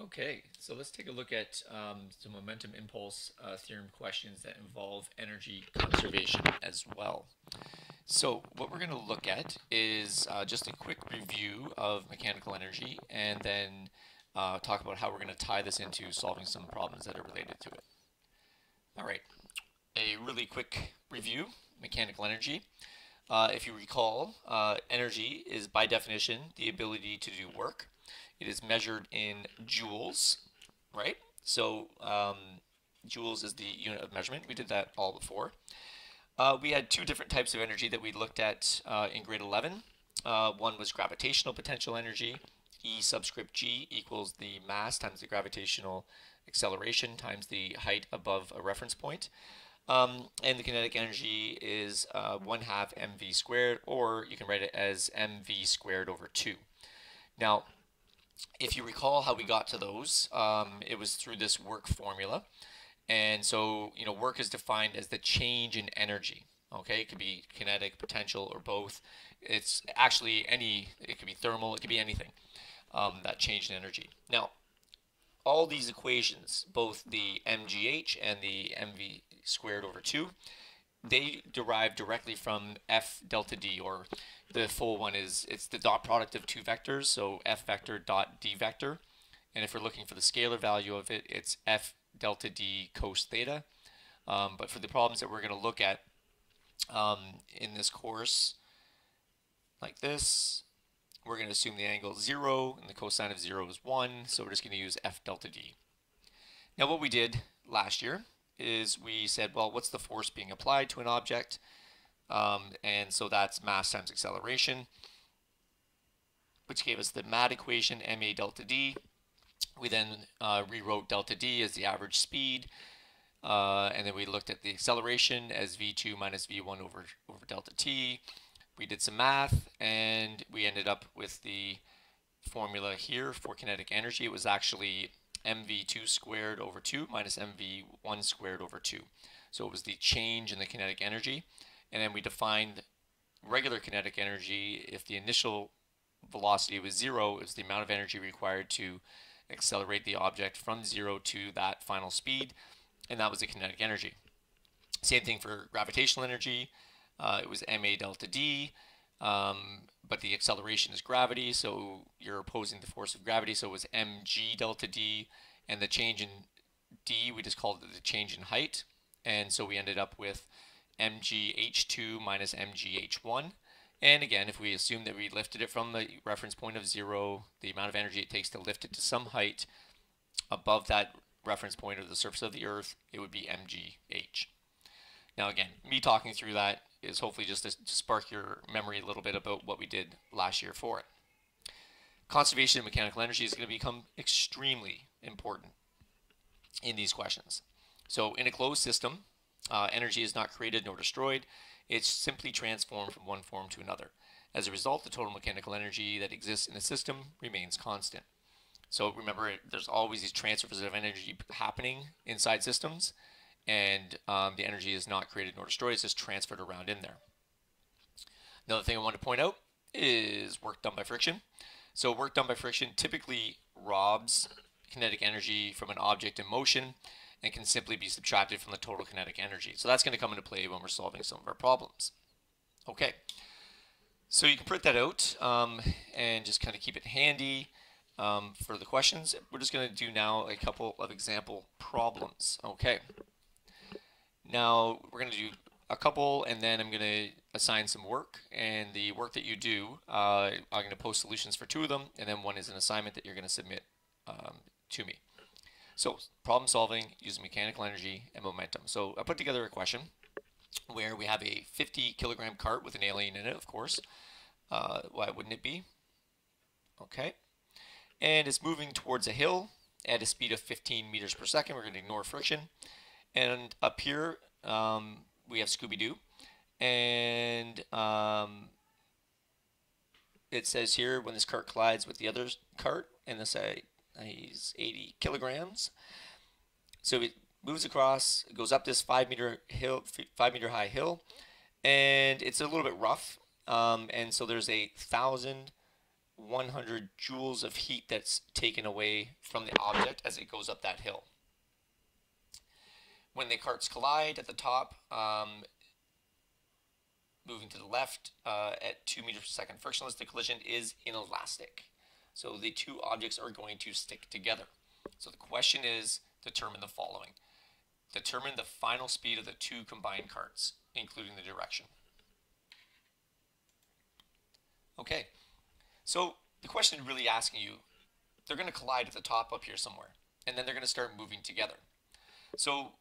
Okay, so let's take a look at um, some momentum impulse uh, theorem questions that involve energy conservation as well. So what we're going to look at is uh, just a quick review of mechanical energy and then uh, talk about how we're going to tie this into solving some problems that are related to it. All right, a really quick review, mechanical energy. Uh, if you recall, uh, energy is by definition the ability to do work. It is measured in joules, right? So um, joules is the unit of measurement. We did that all before. Uh, we had two different types of energy that we looked at uh, in grade 11. Uh, one was gravitational potential energy. E subscript g equals the mass times the gravitational acceleration times the height above a reference point. Um, and the kinetic energy is uh, 1 half mv squared, or you can write it as mv squared over 2. Now, if you recall how we got to those, um, it was through this work formula. And so, you know, work is defined as the change in energy. Okay, it could be kinetic, potential, or both. It's actually any, it could be thermal, it could be anything, um, that change in energy. Now, all these equations, both the mgh and the mv squared over 2, they derive directly from f delta d, or the full one is, it's the dot product of two vectors, so f vector dot d vector. And if we're looking for the scalar value of it, it's f delta d cos theta. Um, but for the problems that we're going to look at um, in this course, like this, we're going to assume the angle is 0 and the cosine of 0 is 1, so we're just going to use f delta d. Now what we did last year is we said, well, what's the force being applied to an object? Um, and so that's mass times acceleration, which gave us the MAD equation, ma delta d. We then uh, rewrote delta d as the average speed, uh, and then we looked at the acceleration as v2 minus v1 over, over delta t. We did some math, and we ended up with the formula here for kinetic energy. It was actually mv2 squared over 2 minus mv1 squared over 2. So it was the change in the kinetic energy. And then we defined regular kinetic energy if the initial velocity was zero, it's the amount of energy required to accelerate the object from zero to that final speed, and that was the kinetic energy. Same thing for gravitational energy. Uh, it was ma delta d, um, but the acceleration is gravity, so you're opposing the force of gravity, so it was mg delta d, and the change in d, we just called it the change in height, and so we ended up with mgh2 minus mgh1. And again, if we assume that we lifted it from the reference point of zero, the amount of energy it takes to lift it to some height above that reference point of the surface of the Earth, it would be mgh. Now again, me talking through that is hopefully just to spark your memory a little bit about what we did last year for it. Conservation of mechanical energy is going to become extremely important in these questions. So in a closed system, uh, energy is not created nor destroyed. It's simply transformed from one form to another. As a result, the total mechanical energy that exists in a system remains constant. So remember, there's always these transfers of energy happening inside systems, and um, the energy is not created nor destroyed, it's just transferred around in there. Another thing I want to point out is work done by friction. So work done by friction typically robs kinetic energy from an object in motion and can simply be subtracted from the total kinetic energy. So that's going to come into play when we're solving some of our problems. Okay, so you can print that out um, and just kind of keep it handy um, for the questions. We're just going to do now a couple of example problems. Okay, now we're going to do a couple and then I'm going to assign some work and the work that you do uh, I'm going to post solutions for two of them and then one is an assignment that you're going to submit um, to me. So problem solving using mechanical energy and momentum. So I put together a question where we have a 50 kilogram cart with an alien in it, of course. Uh, why wouldn't it be? Okay. And it's moving towards a hill at a speed of 15 meters per second. We're going to ignore friction. And up here, um, we have Scooby-Doo. And um, it says here, when this cart collides with the other cart, and this uh, He's 80 kilograms. So it moves across, goes up this five meter hill, five meter high hill, and it's a little bit rough. Um, and so there's a thousand 100 joules of heat that's taken away from the object as it goes up that hill. When the carts collide at the top, um, moving to the left uh, at 2 meters per second frictionless, the collision is inelastic. So the two objects are going to stick together. So the question is, determine the following. Determine the final speed of the two combined carts, including the direction. Okay, so the question is really asking you, they're going to collide at the top up here somewhere, and then they're going to start moving together. So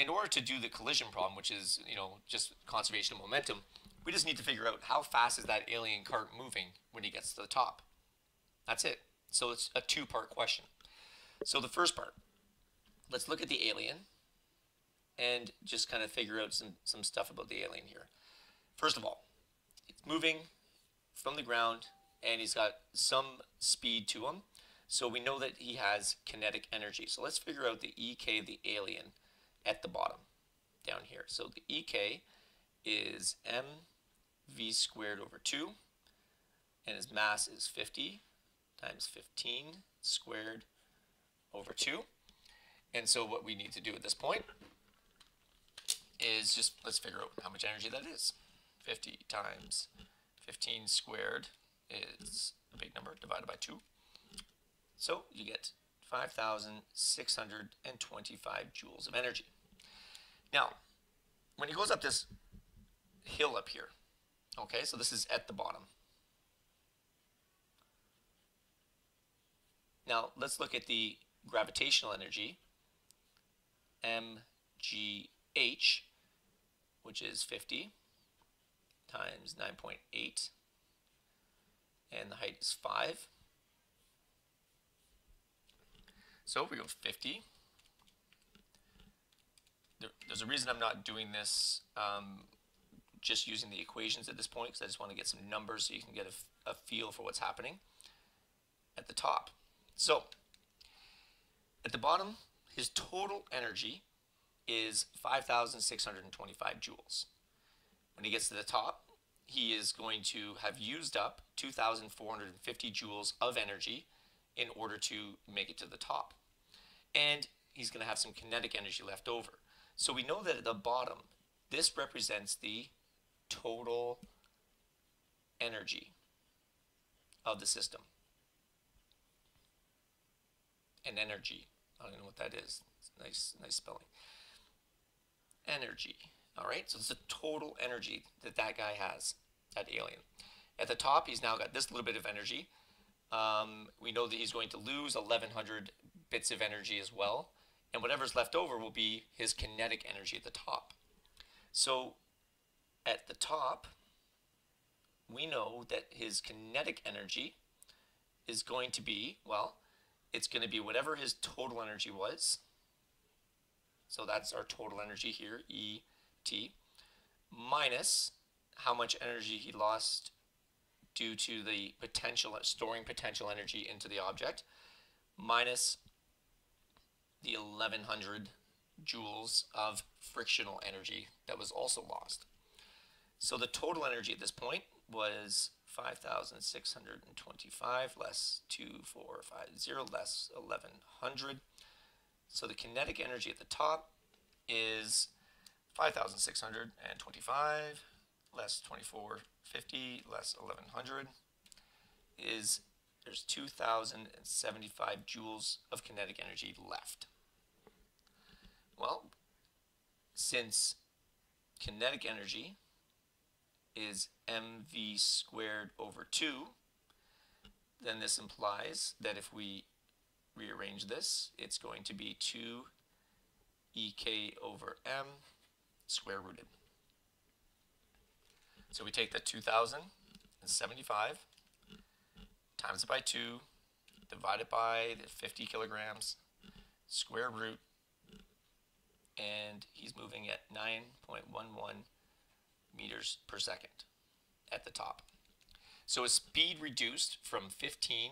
in order to do the collision problem, which is, you know, just conservation of momentum, we just need to figure out how fast is that alien cart moving when he gets to the top. That's it. So it's a two-part question. So the first part, let's look at the alien and just kind of figure out some, some stuff about the alien here. First of all, it's moving from the ground and he's got some speed to him. So we know that he has kinetic energy. So let's figure out the EK of the alien at the bottom down here. So the EK is mv squared over 2 and his mass is 50 times 15 squared over 2. And so what we need to do at this point is just, let's figure out how much energy that is. 50 times 15 squared is a big number divided by 2. So you get 5,625 joules of energy. Now, when he goes up this hill up here, okay, so this is at the bottom. Now, let's look at the gravitational energy, mgh, which is 50 times 9.8, and the height is 5. So if we go 50. There, there's a reason I'm not doing this um, just using the equations at this point because I just want to get some numbers so you can get a, a feel for what's happening at the top. So at the bottom, his total energy is 5,625 joules. When he gets to the top, he is going to have used up 2,450 joules of energy in order to make it to the top and he's going to have some kinetic energy left over. So we know that at the bottom, this represents the total energy of the system. And energy, I don't know what that is. It's nice, nice spelling. Energy. All right, so it's the total energy that that guy has, that alien. At the top, he's now got this little bit of energy. Um, we know that he's going to lose 1100 bits of energy as well. And whatever's left over will be his kinetic energy at the top. So at the top, we know that his kinetic energy is going to be, well, it's going to be whatever his total energy was. So that's our total energy here, ET, minus how much energy he lost due to the potential, storing potential energy into the object, minus the 1100 joules of frictional energy that was also lost. So the total energy at this point was 5,625 less 2450 less 1100. So the kinetic energy at the top is 5,625 less 2450 less 1100 is there's 2,075 joules of kinetic energy left. Well, since kinetic energy is mv squared over 2, then this implies that if we rearrange this, it's going to be 2 ek over m square rooted. So we take the 2075 times it by 2, divide it by the 50 kilograms, square root, and he's moving at 9.11 meters per second at the top. So his speed reduced from 15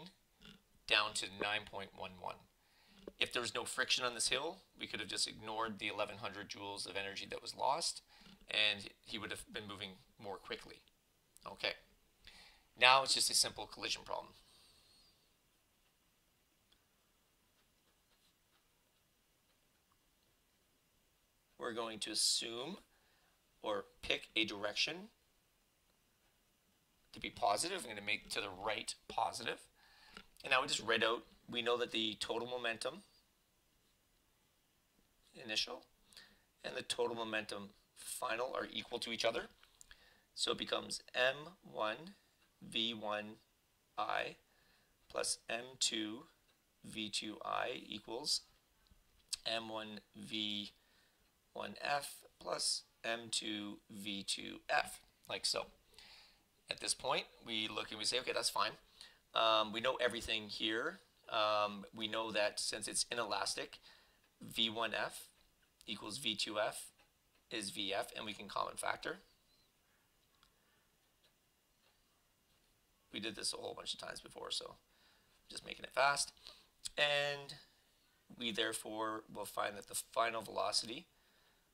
down to 9.11. If there was no friction on this hill, we could have just ignored the 1100 joules of energy that was lost, and he would have been moving more quickly. Okay. Now it's just a simple collision problem. We're going to assume or pick a direction to be positive. I'm going to make to the right positive. And now we just read out, we know that the total momentum initial and the total momentum final are equal to each other. So it becomes m1 v1i plus m2 v2i equals m1 v1f plus m2 v2f, like so. At this point, we look and we say, okay, that's fine. Um, we know everything here. Um, we know that since it's inelastic, v1f equals v2f is vf, and we can common factor. We did this a whole bunch of times before, so just making it fast. And we therefore will find that the final velocity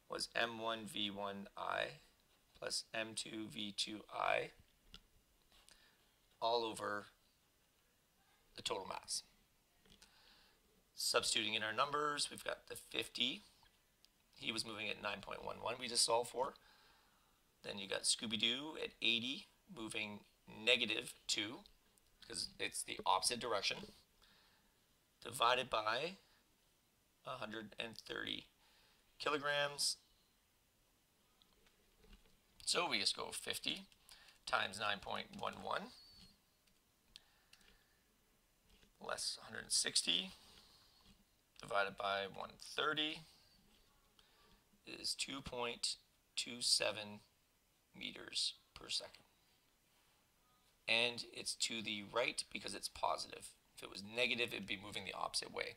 was m1 v1i plus m2 v2i all over the total mass. Substituting in our numbers, we've got the 50. He was moving at 9.11 we just solved for. Then you got Scooby-Doo at 80 moving negative 2 because it's the opposite direction divided by 130 kilograms. So we just go 50 times 9.11 less 160 divided by 130 is 2.27 meters per second. And it's to the right because it's positive. If it was negative, it'd be moving the opposite way.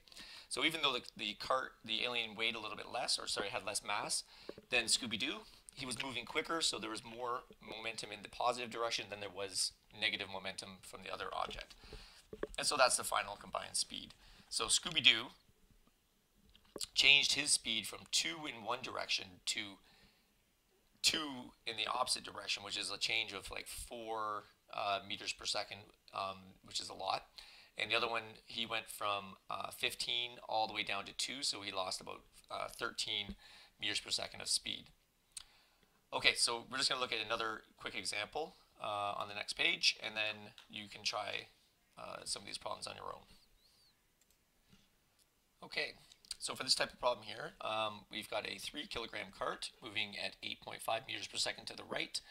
So even though the, the cart, the alien weighed a little bit less, or sorry, had less mass than Scooby-Doo, he was moving quicker, so there was more momentum in the positive direction than there was negative momentum from the other object. And so that's the final combined speed. So Scooby-Doo changed his speed from 2 in one direction to 2 in the opposite direction, which is a change of like 4 uh, meters per second, um, which is a lot. And the other one, he went from uh, 15 all the way down to 2, so he lost about uh, 13 meters per second of speed. Okay, so we're just going to look at another quick example uh, on the next page, and then you can try uh, some of these problems on your own. Okay, so for this type of problem here, um, we've got a 3 kilogram cart moving at 8.5 meters per second to the right,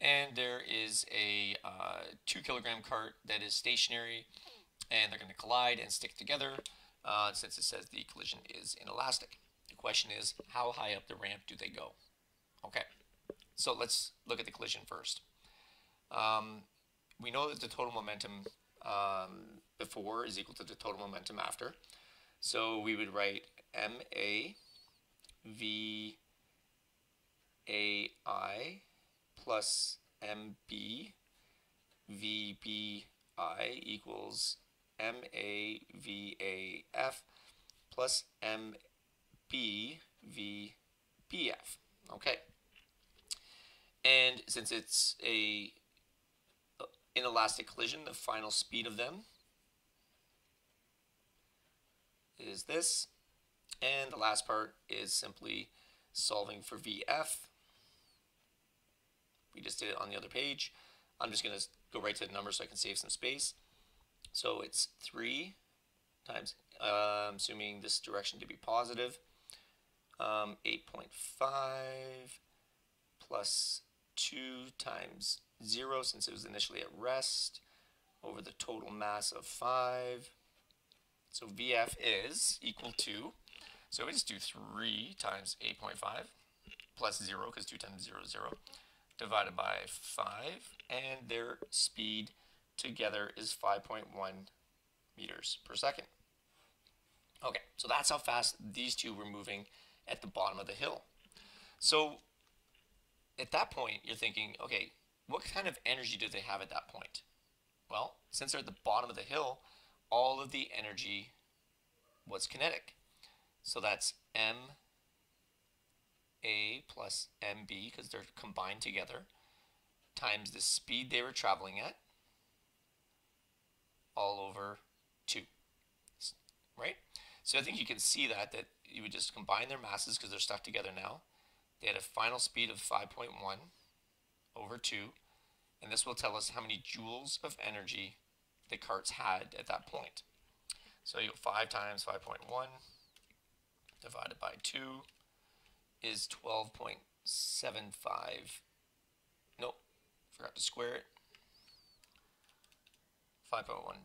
and there is a uh, 2 kilogram cart that is stationary, and they're going to collide and stick together uh, since it says the collision is inelastic. The question is, how high up the ramp do they go? Okay, so let's look at the collision first. Um, we know that the total momentum um, before is equal to the total momentum after. So we would write MA V A I plus MB VB I equals MA V A F plus MB V B F. Okay. And since it's a uh, inelastic collision, the final speed of them is this. And the last part is simply solving for VF. We just did it on the other page. I'm just going to go right to the number so I can save some space. So it's 3 times, uh, I'm assuming this direction to be positive, um, 8.5 plus 2 times 0 since it was initially at rest over the total mass of 5. So VF is equal to, so we just do 3 times 8.5 plus 0 because 2 times 0 is 0 divided by 5 and their speed together is 5.1 meters per second. Okay, so that's how fast these two were moving at the bottom of the hill. So at that point, you're thinking, okay, what kind of energy do they have at that point? Well, since they're at the bottom of the hill, all of the energy was kinetic. So that's m a plus mb, because they're combined together, times the speed they were traveling at, all over 2, right? So I think you can see that, that you would just combine their masses because they're stuck together now. They had a final speed of 5.1 over 2, and this will tell us how many joules of energy the carts had at that point. So you have 5 times 5.1 divided by 2 is 12.75. Nope, forgot to square it. 5.1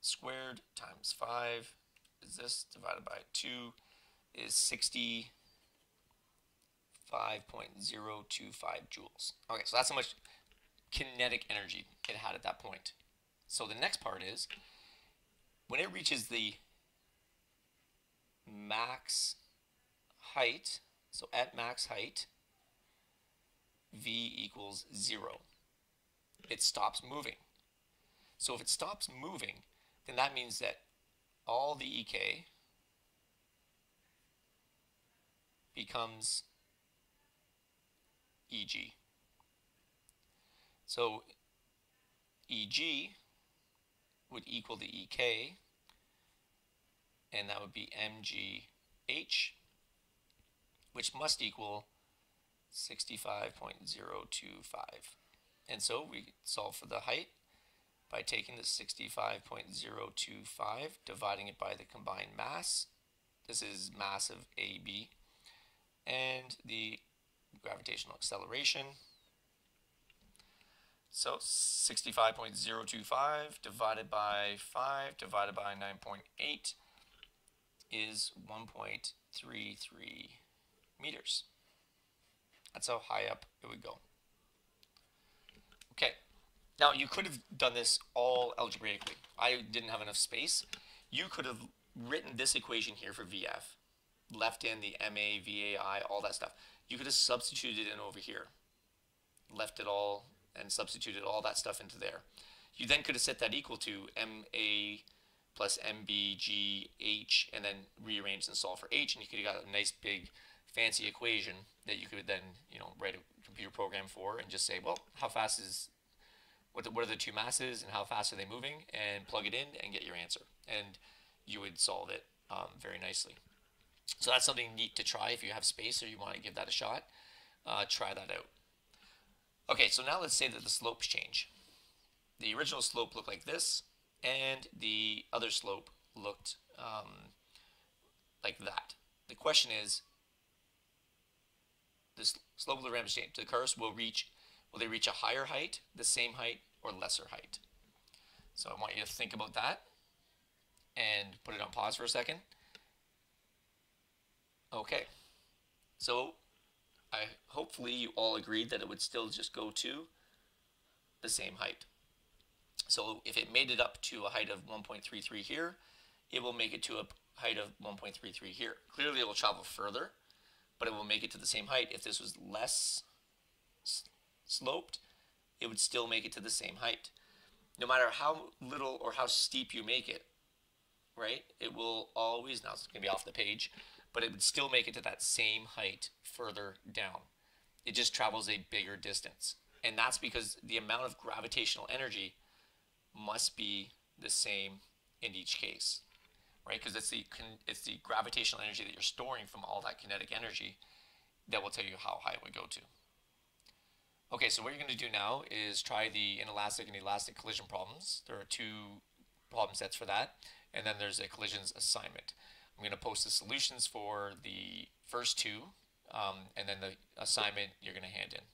squared times 5 is this divided by 2 is 65.025 joules. Okay, so that's how much kinetic energy it had at that point. So the next part is when it reaches the max height, so at max height, V equals 0. It stops moving. So if it stops moving, then that means that all the EK becomes EG. So EG would equal the EK, and that would be MGH, which must equal 65.025. And so we solve for the height by taking the 65.025, dividing it by the combined mass. This is mass of AB. And the gravitational acceleration. So 65.025 divided by 5 divided by 9.8 is 1.33 meters. That's how high up it would go. Okay, now you could have done this all algebraically. I didn't have enough space. You could have written this equation here for VF, left in the MA, VAI, all that stuff. You could have substituted it in over here, left it all and substituted all that stuff into there. You then could have set that equal to MA plus MBGH and then rearranged and solve for H and you could have got a nice big fancy equation that you could then you know write a computer program for and just say well how fast is what, the, what are the two masses and how fast are they moving? And plug it in and get your answer. And you would solve it um, very nicely. So that's something neat to try if you have space or you want to give that a shot. Uh, try that out. Okay so now let's say that the slopes change. The original slope looked like this and the other slope looked um, like that. The question is the slope of the ramp change. The cars will reach, will they reach a higher height, the same height, or lesser height? So I want you to think about that and put it on pause for a second. Okay, so I hopefully you all agreed that it would still just go to the same height. So if it made it up to a height of 1.33 here, it will make it to a height of 1.33 here. Clearly it will travel further but it will make it to the same height. If this was less sloped, it would still make it to the same height. No matter how little or how steep you make it, right? It will always, now it's going to be off the page, but it would still make it to that same height further down. It just travels a bigger distance. And that's because the amount of gravitational energy must be the same in each case right? Because it's the it's the gravitational energy that you're storing from all that kinetic energy that will tell you how high it would go to. Okay, so what you're going to do now is try the inelastic and elastic collision problems. There are two problem sets for that, and then there's a collisions assignment. I'm going to post the solutions for the first two, um, and then the assignment you're going to hand in.